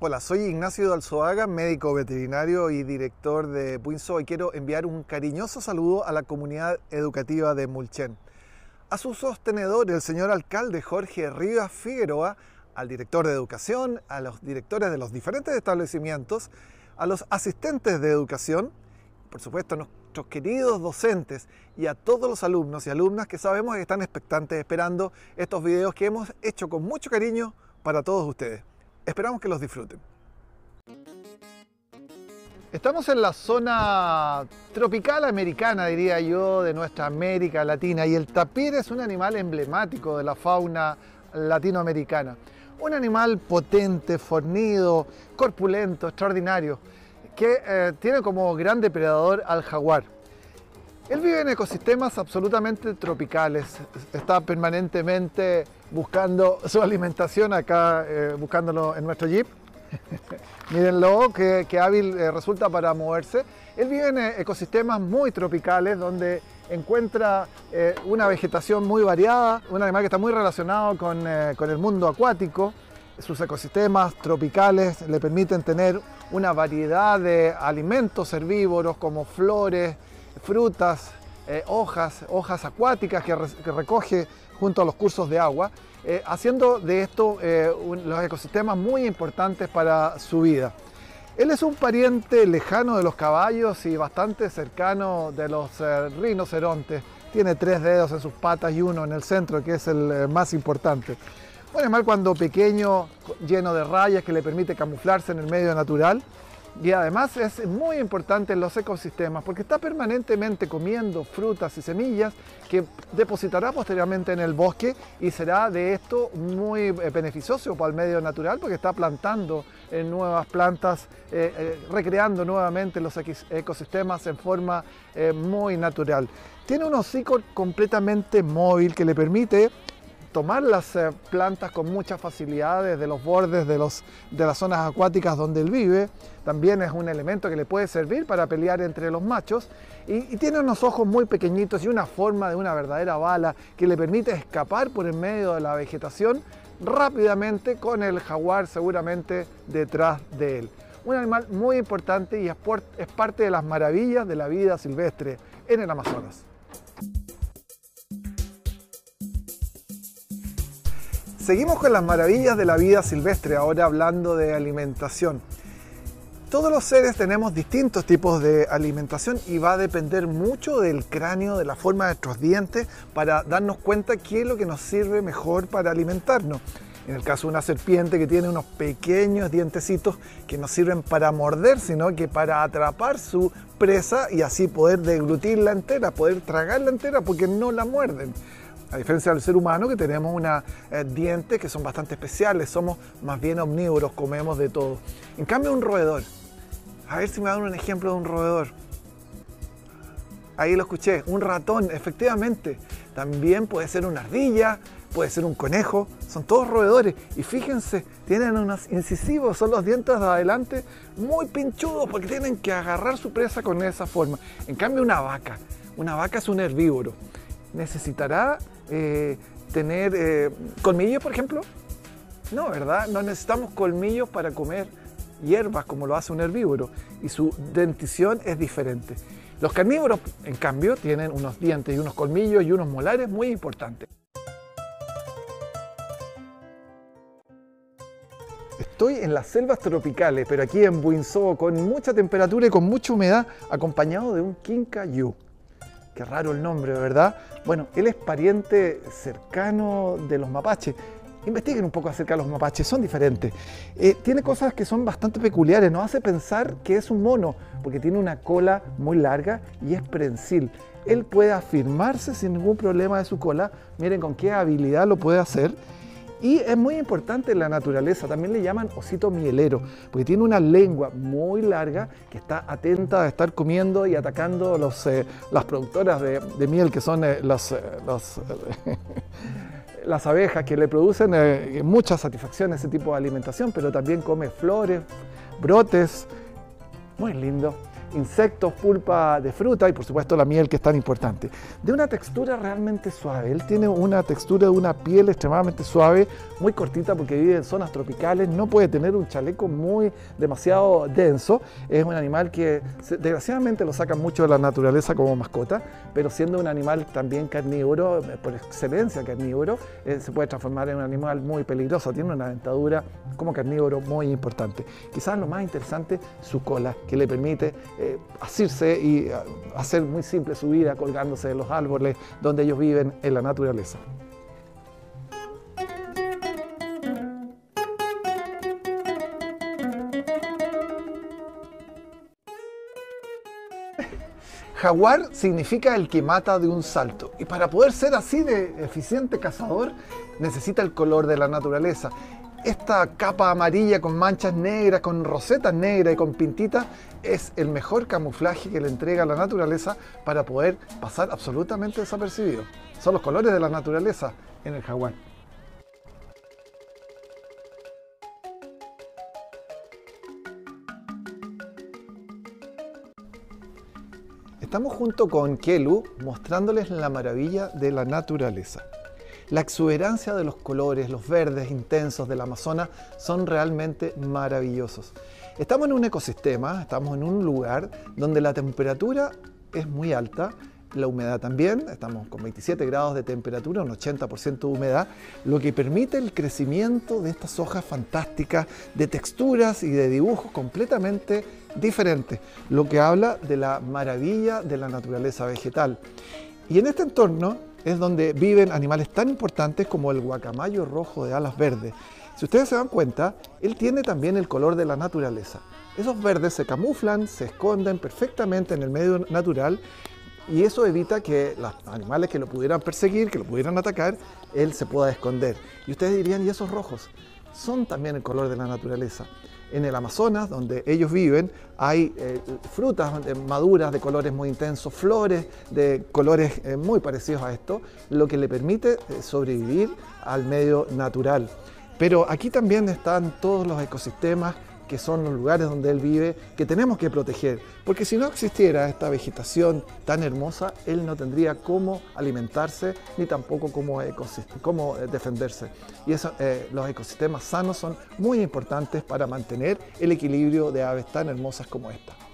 Hola, soy Ignacio Dalzoaga, médico veterinario y director de Puinso y quiero enviar un cariñoso saludo a la comunidad educativa de Mulchen. A su sostenedor, el señor alcalde Jorge Rivas Figueroa, al director de educación, a los directores de los diferentes establecimientos, a los asistentes de educación, por supuesto a nuestros queridos docentes y a todos los alumnos y alumnas que sabemos que están expectantes esperando estos videos que hemos hecho con mucho cariño para todos ustedes. Esperamos que los disfruten. Estamos en la zona tropical americana, diría yo, de nuestra América Latina y el tapir es un animal emblemático de la fauna latinoamericana. Un animal potente, fornido, corpulento, extraordinario, que eh, tiene como gran depredador al jaguar. Él vive en ecosistemas absolutamente tropicales, está permanentemente buscando su alimentación acá, eh, buscándolo en nuestro jeep. Mírenlo, qué, hábil eh, resulta para moverse. Él vive en eh, ecosistemas muy tropicales donde encuentra una vegetación muy variada, un animal que está muy relacionado con, con el mundo acuático. Sus ecosistemas tropicales le permiten tener una variedad de alimentos herbívoros como flores, frutas, eh, hojas, hojas acuáticas que, recoge junto a los cursos de agua, eh, haciendo de esto eh, los ecosistemas muy importantes para su vida. Él es un pariente lejano de los caballos y bastante cercano de los rinocerontes. Tiene tres dedos en sus patas y uno en el centro, que es el más importante. Un animal cuando pequeño, lleno de rayas que le permite camuflarse en el medio natural y además es muy importante en los ecosistemas porque está permanentemente comiendo frutas y semillas que depositará posteriormente en el bosque y será de esto muy eh, beneficioso para el medio natural porque está plantando eh, nuevas plantas, eh, recreando nuevamente los ecosistemas en forma muy natural. Tiene un hocico completamente móvil que le permite tomar las eh, plantas con mucha facilidad desde los bordes de, los, de las zonas acuáticas donde él vive. También es un elemento que le puede servir para pelear entre los machos. Y, tiene unos ojos muy pequeñitos y una forma de una verdadera bala que le permite escapar por el medio de la vegetación rápidamente con el jaguar seguramente detrás de él. Un animal muy importante y es parte de las maravillas de la vida silvestre en el Amazonas. Seguimos con las maravillas de la vida silvestre, ahora hablando de alimentación. Todos los seres tenemos distintos tipos de alimentación y va a depender mucho del cráneo, de la forma de nuestros dientes, para darnos cuenta qué es lo que nos sirve mejor para alimentarnos. En el caso de una serpiente que tiene unos pequeños dientecitos que no sirven para morder, sino que para atrapar su presa y así poder deglutirla entera, poder tragarla entera porque no la muerden. A diferencia del ser humano que tenemos unos eh, dientes que son bastante especiales, somos más bien omnívoros, comemos de todo. En cambio un roedor, a ver si me dan un ejemplo de un roedor. Ahí lo escuché, un ratón, efectivamente. También puede ser una ardilla, puede ser un conejo, son todos roedores. Y fíjense, tienen unos incisivos, son los dientes de adelante muy pinchudos porque tienen que agarrar su presa con esa forma. En cambio una vaca, una vaca es un herbívoro. Necesitará eh, tener eh, colmillos, por ejemplo? No, ¿verdad? No necesitamos colmillos para comer hierbas como lo hace un herbívoro y su dentición es diferente. Los carnívoros, en cambio, tienen unos dientes y unos colmillos y unos molares muy importantes. Estoy en las selvas tropicales, pero aquí en Buinzó, con mucha temperatura y con mucha humedad, acompañado de un Kinkayú. Qué raro el nombre, ¿verdad? Bueno, él es pariente cercano de los mapaches. Investiguen un poco acerca de los mapaches, son diferentes. Eh, tiene cosas que son bastante peculiares, nos hace pensar que es un mono, porque tiene una cola muy larga y es prensil. Él puede afirmarse sin ningún problema de su cola, miren con qué habilidad lo puede hacer y es muy importante en la naturaleza, también le llaman osito mielero, porque tiene una lengua muy larga que está atenta a estar comiendo y atacando los, eh, las productoras de, miel, que son eh, los, eh, las abejas, que le producen mucha satisfacción ese tipo de alimentación, pero también come flores, brotes, muy lindo. Insectos, pulpa de fruta y por supuesto la miel que es tan importante. De una textura realmente suave. Él tiene una textura de una piel extremadamente suave, muy cortita porque vive en zonas tropicales, no puede tener un chaleco muy demasiado denso. Es un animal que desgraciadamente lo sacan mucho de la naturaleza como mascota, pero siendo un animal también carnívoro, eh, por excelencia carnívoro, eh, se puede transformar en un animal muy peligroso. Tiene una dentadura como carnívoro muy importante. Quizás lo más interesante, su cola, que le permite eh, asirse y hacer muy simple su vida colgándose de los árboles donde ellos viven en la naturaleza. Jaguar significa el que mata de un salto. Y para poder ser así de eficiente cazador, necesita el color de la naturaleza. Esta capa amarilla con manchas negras, con rosetas negras y con pintitas es el mejor camuflaje que le entrega la naturaleza para poder pasar absolutamente desapercibido. Son los colores de la naturaleza en el jaguar. Estamos junto con Kelu mostrándoles la maravilla de la naturaleza. La exuberancia de los colores, los verdes intensos del Amazonas son realmente maravillosos. Estamos en un ecosistema, estamos en un lugar donde la temperatura es muy alta, la humedad también, estamos con 27 grados de temperatura, un 80% de humedad, lo que permite el crecimiento de estas hojas fantásticas, de texturas y de dibujos completamente diferentes, lo que habla de la maravilla de la naturaleza vegetal. Y en este entorno es donde viven animales tan importantes como el guacamayo rojo de alas verdes. Si ustedes se dan cuenta, él tiene también el color de la naturaleza. Esos verdes se camuflan, se esconden perfectamente en el medio natural y eso evita que los animales que lo pudieran perseguir, que lo pudieran atacar, él se pueda esconder. Y ustedes dirían, ¿y esos rojos? Son también el color de la naturaleza. En el Amazonas, donde ellos viven, hay eh, frutas maduras de colores muy intensos, flores de colores eh, muy parecidos a esto, lo que le permite eh, sobrevivir al medio natural. Pero aquí también están todos los ecosistemas que son los lugares donde él vive, que tenemos que proteger. Porque si no existiera esta vegetación tan hermosa, él no tendría cómo alimentarse ni tampoco cómo, cómo eh, defenderse. Y eso, eh, los ecosistemas sanos son muy importantes para mantener el equilibrio de aves tan hermosas como esta.